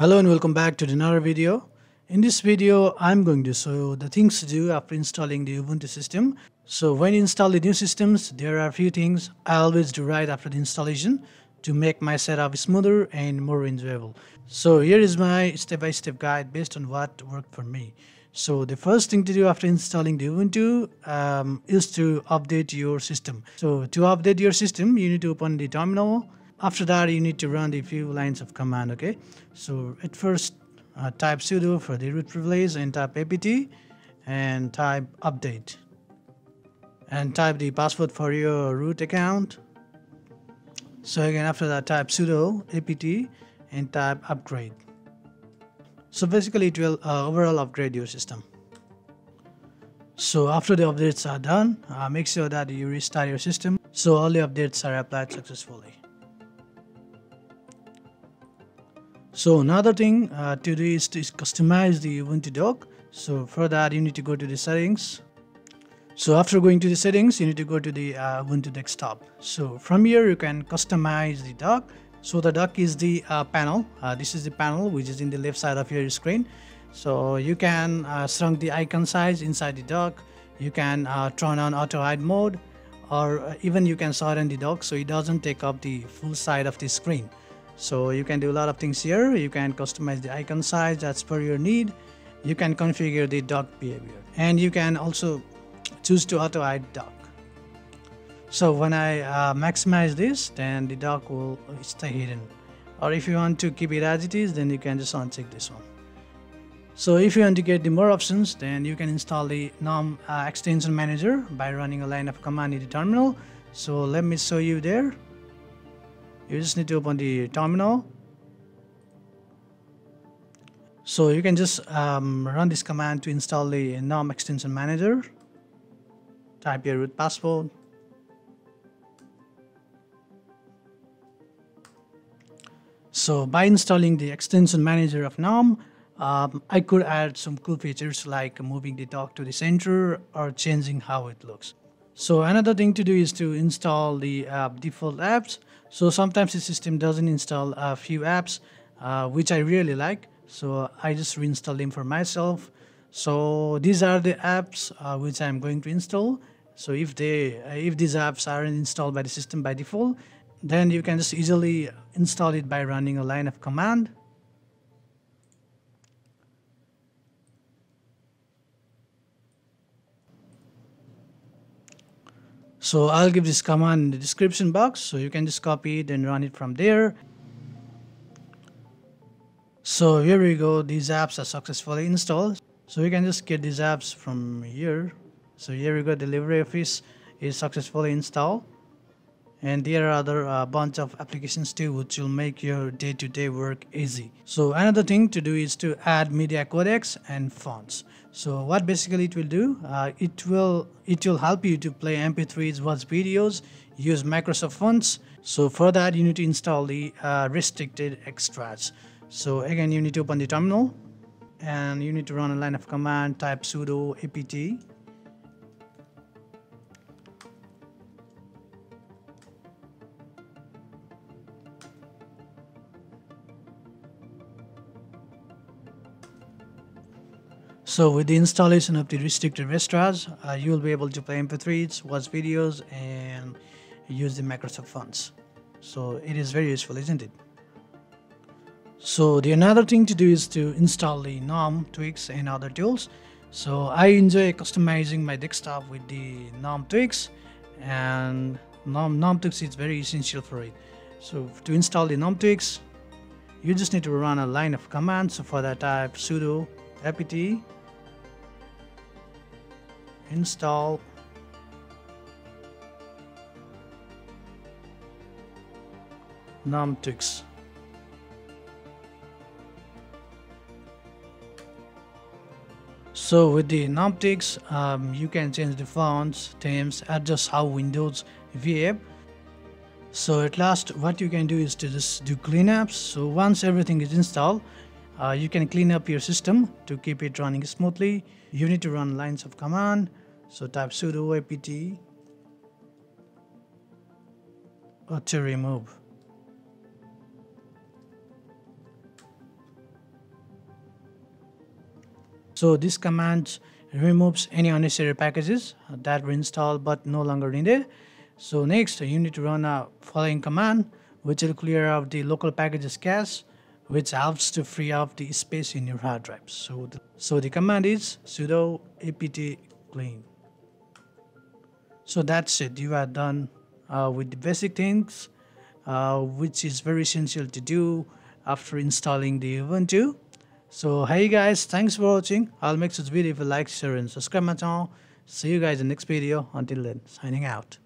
Hello and welcome back to another video. In this video, I'm going to show the things to do after installing the Ubuntu system. So when you install the new systems, there are a few things I always do right after the installation to make my setup smoother and more enjoyable. So here is my step-by-step -step guide based on what worked for me. So the first thing to do after installing the Ubuntu um, is to update your system. So to update your system, you need to open the terminal after that you need to run the few lines of command okay? So at first uh, type sudo for the root privilege and type apt and type update. And type the password for your root account. So again after that type sudo apt and type upgrade. So basically it will uh, overall upgrade your system. So after the updates are done uh, make sure that you restart your system. So all the updates are applied successfully So another thing uh, to do is to customize the Ubuntu dock. So for that you need to go to the settings. So after going to the settings, you need to go to the uh, Ubuntu desktop. So from here you can customize the dock. So the dock is the uh, panel. Uh, this is the panel which is in the left side of your screen. So you can uh, shrink the icon size inside the dock. You can uh, turn on auto hide mode or even you can shorten the dock so it doesn't take up the full side of the screen so you can do a lot of things here. You can customize the icon size as per your need. You can configure the dock behavior. And you can also choose to auto hide dock. So when I uh, maximize this then the dock will stay hidden. Or if you want to keep it as it is then you can just uncheck this one. So if you want to get the more options then you can install the GNOME uh, extension manager by running a line of command in the terminal. So let me show you there you just need to open the terminal. So you can just um, run this command to install the GNOME extension manager. Type your root password. So by installing the extension manager of GNOME um, I could add some cool features like moving the dock to the center or changing how it looks so another thing to do is to install the uh, default apps. So sometimes the system doesn't install a few apps uh, which I really like. So I just reinstall them for myself. So these are the apps uh, which I'm going to install. So if they if these apps aren't installed by the system by default then you can just easily install it by running a line of command So I'll give this command in the description box so you can just copy it and run it from there. So here we go, these apps are successfully installed. So you can just get these apps from here. So here we go, the LibreOffice is successfully installed and there are other uh, bunch of applications too which will make your day-to-day -day work easy. So another thing to do is to add media codecs and fonts. So what basically it will do uh, it will it will help you to play mp3s watch videos use microsoft fonts. So for that you need to install the uh, restricted extras. So again you need to open the terminal and you need to run a line of command type sudo apt So with the installation of the restricted extras, uh, you will be able to play MP3s, watch videos, and use the Microsoft fonts. So it is very useful, isn't it? So the another thing to do is to install the GNOME tweaks and other tools. So I enjoy customizing my desktop with the GNOME tweaks and GNOME tweaks is very essential for it. So to install the GNOME tweaks, you just need to run a line of commands. So for that type sudo apt install. GNOME tweaks so with the GNOME tweaks um, you can change the fonts themes adjust how windows behave so at last what you can do is to just do cleanups. So once everything is installed uh, you can clean up your system to keep it running smoothly. You need to run lines of command. So type sudo apt autoremove. So this command removes any unnecessary packages that were installed but no longer needed. So next you need to run a following command which will clear out the local packages cache which helps to free up the space in your hard drive. So the, so the command is sudo apt clean. So that's it. You are done uh, with the basic things uh, which is very essential to do after installing the Ubuntu. So hey guys, thanks for watching. I'll make this video if you like, share and subscribe my channel. See you guys in the next video. Until then, signing out.